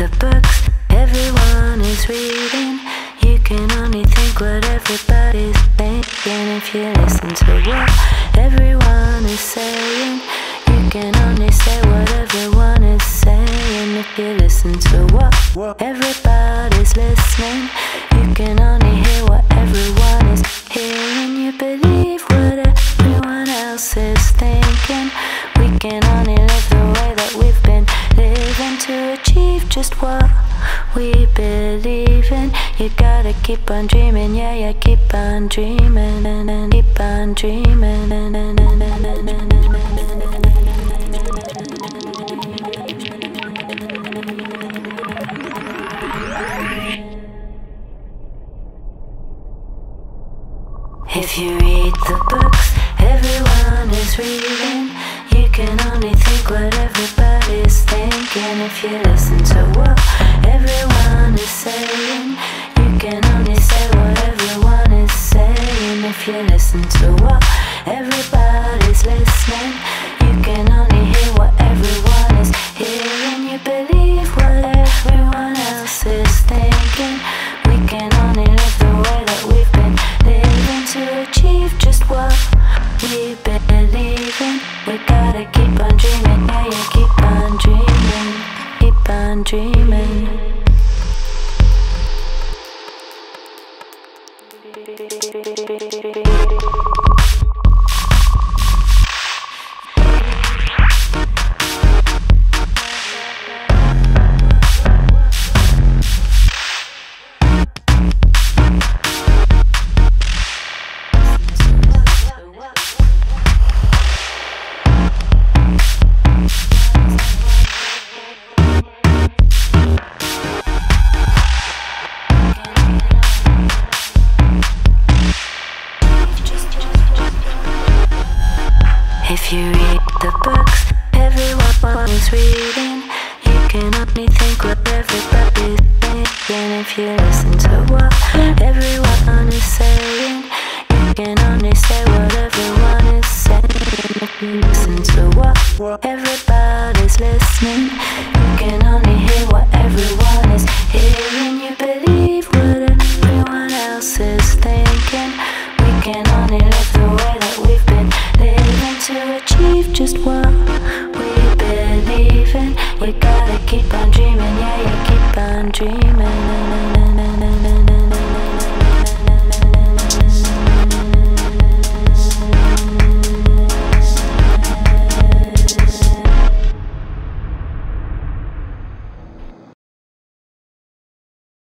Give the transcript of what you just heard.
the books everyone is reading, you can only think what everybody's thinking. If you listen to what everyone is saying, you can only say what everyone is saying. If you listen to what everybody's listening, you can only hear what everyone is hearing. You believe what everyone else is thinking. We can only just what we believe in. You gotta keep on dreaming, yeah, yeah, keep on dreaming and keep on dreaming. If you read the books everyone is reading, you can only think what. If you listen to what everyone is saying, you can only say what everyone is saying. If you listen to what everybody's listening, you can only hear what everyone on dreaming. You read the books everyone is reading, you can only think what everybody's thinking. If you listen to what everyone is saying, you can only say what everyone is saying. If you listen to what everybody's listening, dreaming.